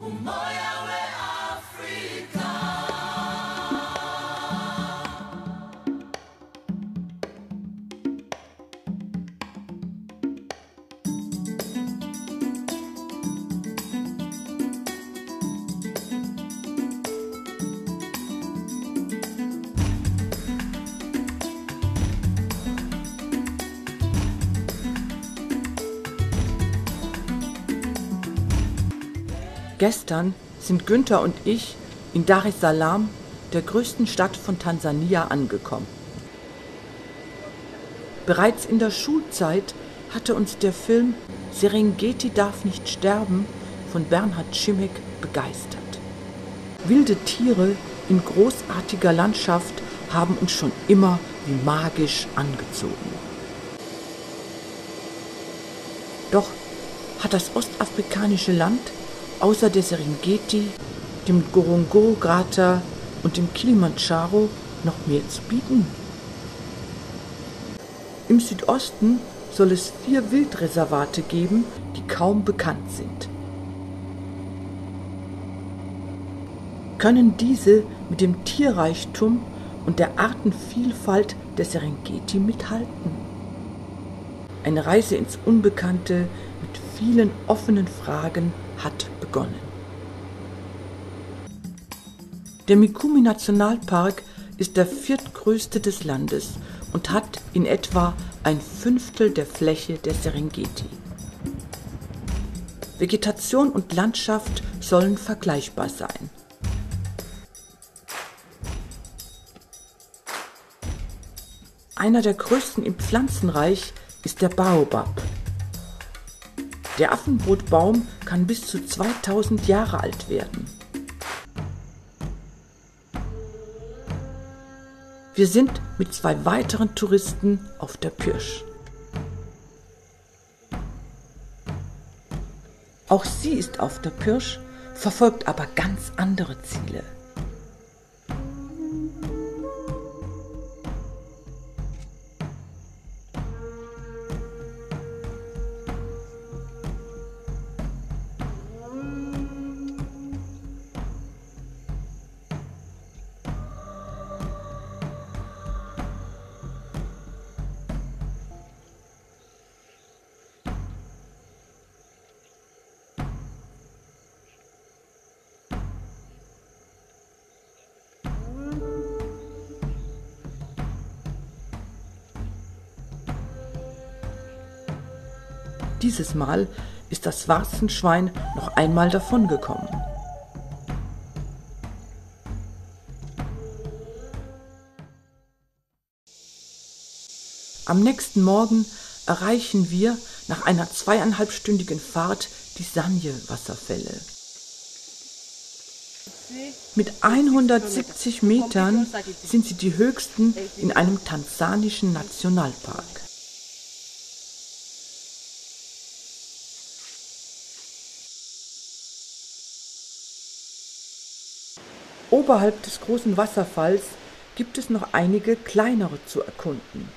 O Moia é Gestern sind Günther und ich in Dar es Salaam, der größten Stadt von Tansania, angekommen. Bereits in der Schulzeit hatte uns der Film Serengeti darf nicht sterben von Bernhard Schimek begeistert. Wilde Tiere in großartiger Landschaft haben uns schon immer wie magisch angezogen. Doch hat das ostafrikanische Land außer der Serengeti, dem Ngorongoro-Krater und dem Kilimanjaro noch mehr zu bieten? Im Südosten soll es vier Wildreservate geben, die kaum bekannt sind. Können diese mit dem Tierreichtum und der Artenvielfalt der Serengeti mithalten? Eine Reise ins Unbekannte mit vielen offenen Fragen hat begonnen. Der Mikumi Nationalpark ist der viertgrößte des Landes und hat in etwa ein Fünftel der Fläche der Serengeti. Vegetation und Landschaft sollen vergleichbar sein. Einer der größten im Pflanzenreich ist der Baobab. Der Affenbrotbaum kann bis zu 2000 Jahre alt werden. Wir sind mit zwei weiteren Touristen auf der Pirsch. Auch sie ist auf der Pirsch, verfolgt aber ganz andere Ziele. Dieses Mal ist das Warzenschwein noch einmal davongekommen. Am nächsten Morgen erreichen wir nach einer zweieinhalbstündigen Fahrt die Sanje-Wasserfälle. Mit 170 Metern sind sie die höchsten in einem tansanischen Nationalpark. Oberhalb des großen Wasserfalls gibt es noch einige kleinere zu erkunden.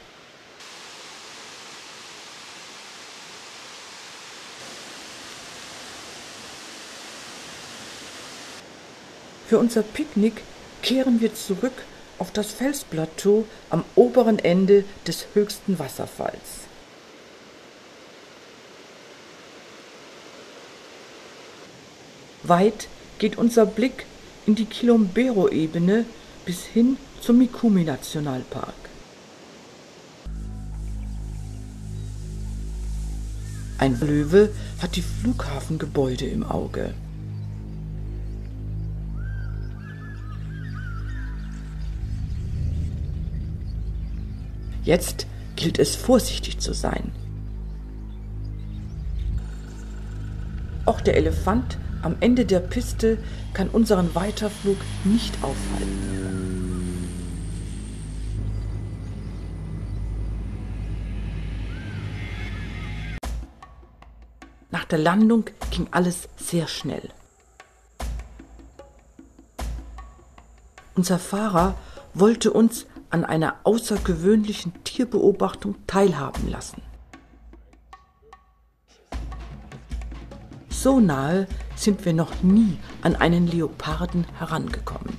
Für unser Picknick kehren wir zurück auf das Felsplateau am oberen Ende des höchsten Wasserfalls. Weit geht unser Blick in die Kilombero-Ebene bis hin zum Mikumi-Nationalpark. Ein Löwe hat die Flughafengebäude im Auge. Jetzt gilt es vorsichtig zu sein. Auch der Elefant am Ende der Piste kann unseren Weiterflug nicht aufhalten. Nach der Landung ging alles sehr schnell. Unser Fahrer wollte uns an einer außergewöhnlichen Tierbeobachtung teilhaben lassen. So nahe sind wir noch nie an einen Leoparden herangekommen.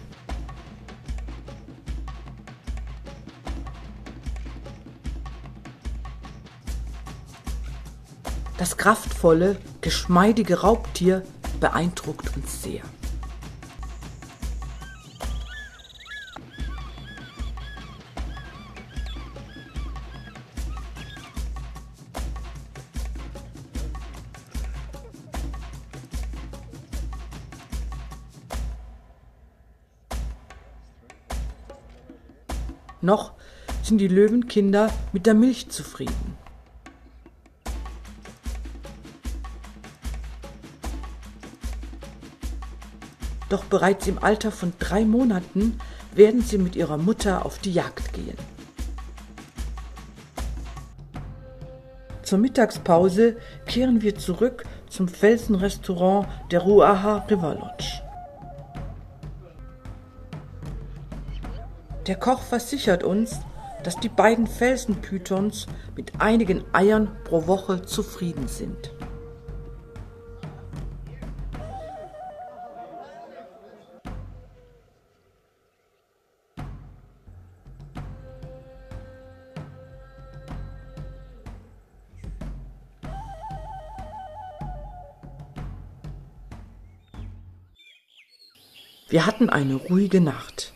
Das kraftvolle, geschmeidige Raubtier beeindruckt uns sehr. Sind die Löwenkinder mit der Milch zufrieden. Doch bereits im Alter von drei Monaten werden sie mit ihrer Mutter auf die Jagd gehen. Zur Mittagspause kehren wir zurück zum Felsenrestaurant der Ruaha River Lodge. Der Koch versichert uns, dass die beiden Felsenpythons mit einigen Eiern pro Woche zufrieden sind. Wir hatten eine ruhige Nacht.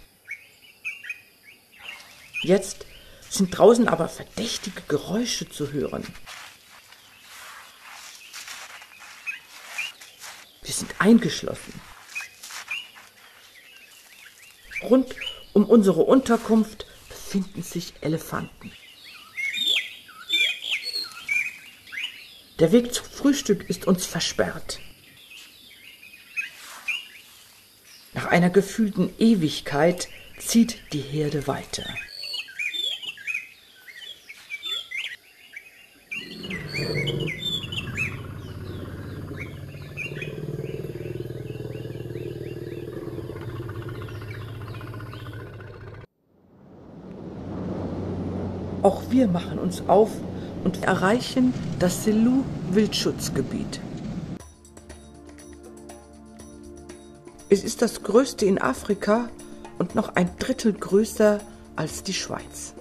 Jetzt sind draußen aber verdächtige Geräusche zu hören. Wir sind eingeschlossen. Rund um unsere Unterkunft befinden sich Elefanten. Der Weg zum Frühstück ist uns versperrt. Nach einer gefühlten Ewigkeit zieht die Herde weiter. Auch wir machen uns auf und erreichen das Selou Wildschutzgebiet. Es ist das größte in Afrika und noch ein Drittel größer als die Schweiz.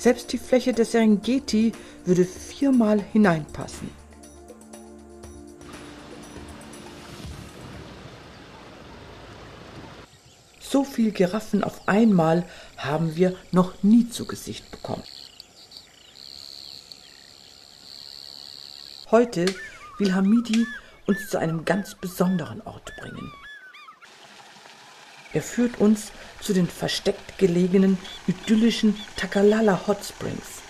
Selbst die Fläche des Serengeti würde viermal hineinpassen. So viel Giraffen auf einmal haben wir noch nie zu Gesicht bekommen. Heute will Hamidi uns zu einem ganz besonderen Ort bringen. Er führt uns zu den versteckt gelegenen idyllischen Takalala Hot Springs.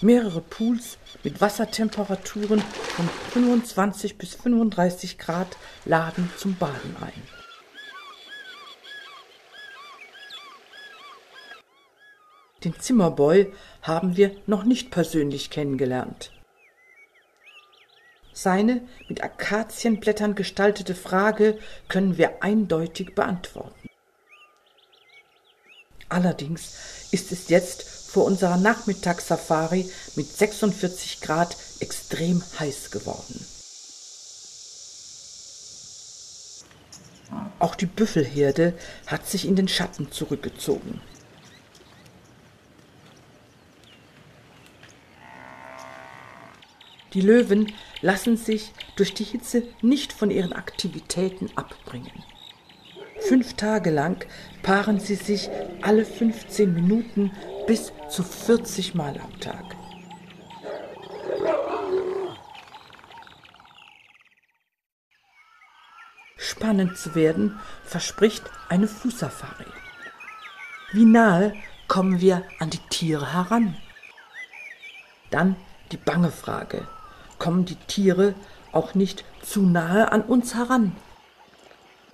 Mehrere Pools mit Wassertemperaturen von 25 bis 35 Grad laden zum Baden ein. Den Zimmerboy haben wir noch nicht persönlich kennengelernt. Seine mit Akazienblättern gestaltete Frage können wir eindeutig beantworten. Allerdings ist es jetzt vor unserer Nachmittagssafari mit 46 Grad extrem heiß geworden. Auch die Büffelherde hat sich in den Schatten zurückgezogen. Die Löwen lassen sich durch die Hitze nicht von ihren Aktivitäten abbringen. Fünf Tage lang paaren sie sich alle 15 Minuten bis zu 40 Mal am Tag. Spannend zu werden verspricht eine Fußsafari. Wie nahe kommen wir an die Tiere heran? Dann die bange Frage, kommen die Tiere auch nicht zu nahe an uns heran.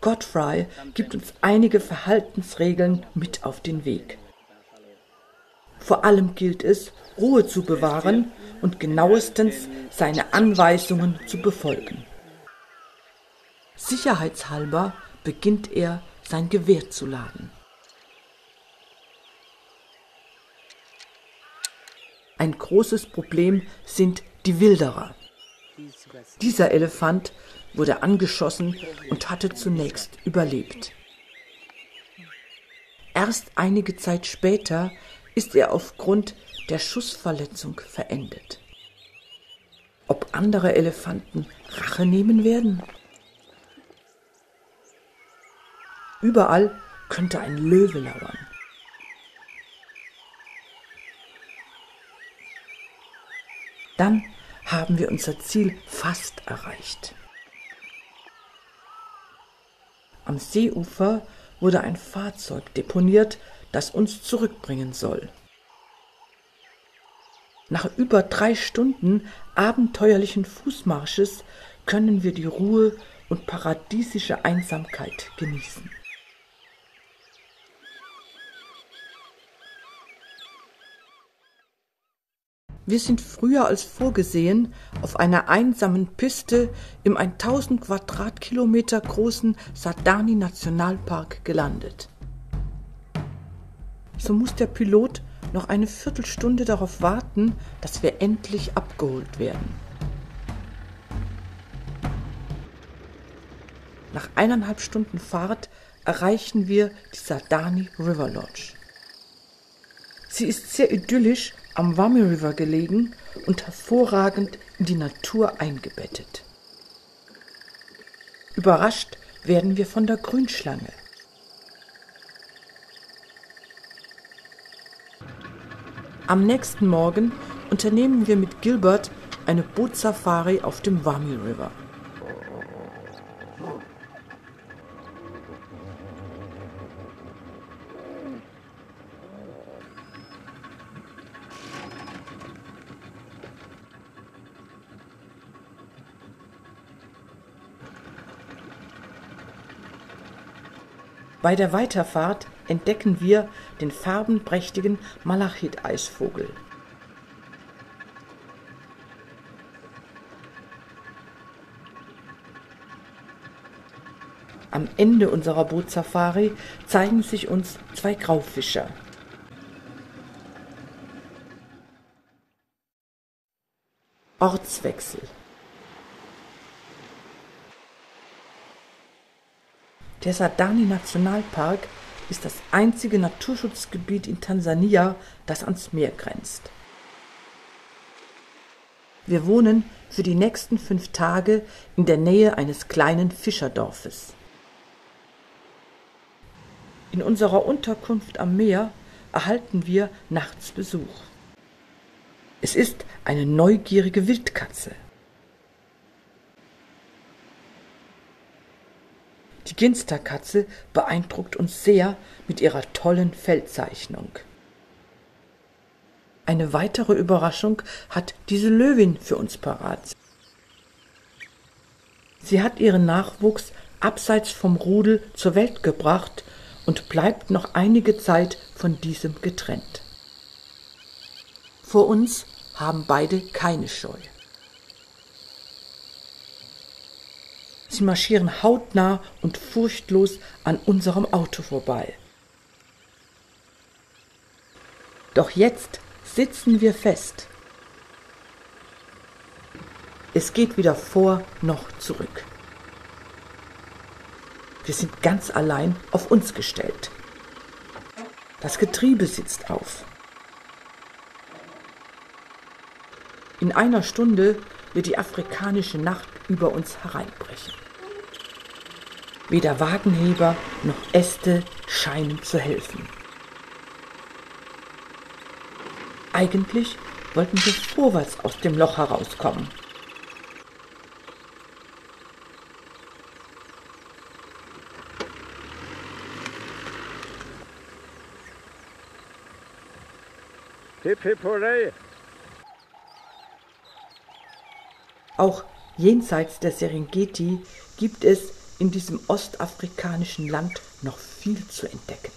Godfrey gibt uns einige Verhaltensregeln mit auf den Weg. Vor allem gilt es, Ruhe zu bewahren und genauestens seine Anweisungen zu befolgen. Sicherheitshalber beginnt er sein Gewehr zu laden. Ein großes Problem sind die Wilderer. Dieser Elefant wurde angeschossen und hatte zunächst überlebt. Erst einige Zeit später ist er aufgrund der Schussverletzung verendet. Ob andere Elefanten Rache nehmen werden? Überall könnte ein Löwe lauern. Dann haben wir unser Ziel fast erreicht. Am Seeufer wurde ein Fahrzeug deponiert, das uns zurückbringen soll. Nach über drei Stunden abenteuerlichen Fußmarsches können wir die Ruhe und paradiesische Einsamkeit genießen. Wir sind früher als vorgesehen auf einer einsamen Piste im 1000 Quadratkilometer großen Sardani Nationalpark gelandet. So muss der Pilot noch eine Viertelstunde darauf warten, dass wir endlich abgeholt werden. Nach eineinhalb Stunden Fahrt erreichen wir die Sardani River Lodge. Sie ist sehr idyllisch am Wami River gelegen und hervorragend in die Natur eingebettet. Überrascht werden wir von der Grünschlange. Am nächsten Morgen unternehmen wir mit Gilbert eine Bootsafari auf dem Wami River. Bei der Weiterfahrt entdecken wir den farbenprächtigen Malachit-Eisvogel. Am Ende unserer Bootsafari zeigen sich uns zwei Graufischer. Ortswechsel Der Sardani Nationalpark ist das einzige Naturschutzgebiet in Tansania, das ans Meer grenzt. Wir wohnen für die nächsten fünf Tage in der Nähe eines kleinen Fischerdorfes. In unserer Unterkunft am Meer erhalten wir nachts Besuch. Es ist eine neugierige Wildkatze. Die Ginsterkatze beeindruckt uns sehr mit ihrer tollen Feldzeichnung. Eine weitere Überraschung hat diese Löwin für uns parat. Sie hat ihren Nachwuchs abseits vom Rudel zur Welt gebracht und bleibt noch einige Zeit von diesem getrennt. Vor uns haben beide keine Scheu. Sie marschieren hautnah und furchtlos an unserem Auto vorbei. Doch jetzt sitzen wir fest. Es geht weder vor noch zurück. Wir sind ganz allein auf uns gestellt. Das Getriebe sitzt auf. In einer Stunde wird die afrikanische Nacht über uns hereinbrechen. Weder Wagenheber noch Äste scheinen zu helfen. Eigentlich wollten wir vorwärts aus dem Loch herauskommen. Hip hip hooray! Auch jenseits der Serengeti gibt es in diesem ostafrikanischen Land noch viel zu entdecken.